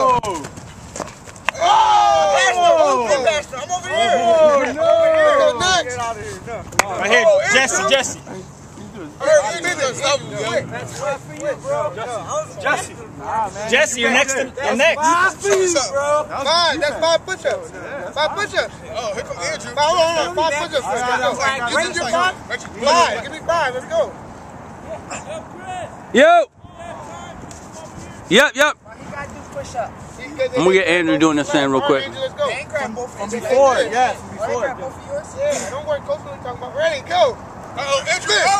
Oh! Oh! Pastor, I'm over here. Oh, I'm no. over here. Next. Get out of here. No. Right here, Oh, Jesse, Andrew. Jesse. Hey, you need to stop him, yo. That's five for you, bro. Jesse. Jesse, you're next. To, you're next. Five for you, bro. Five, that's five push-ups. Five push-ups. Oh, here come Andrew. Five, hold on, five push-ups. Let's go. Five. This is your five? Five, give me five, let's go. Yo. Yep, yep. He got to do push-up. I'm gonna get Andrew doing this thing real quick. Andrew, let's go. Ain't grab both of yours. Before, yeah. before. grab both of yours. Yeah, don't worry, coach, what we talking about. Ready, go. Uh-oh, Andrew. Oh! Oh!